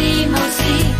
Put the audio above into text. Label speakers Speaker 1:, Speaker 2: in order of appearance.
Speaker 1: 西，某，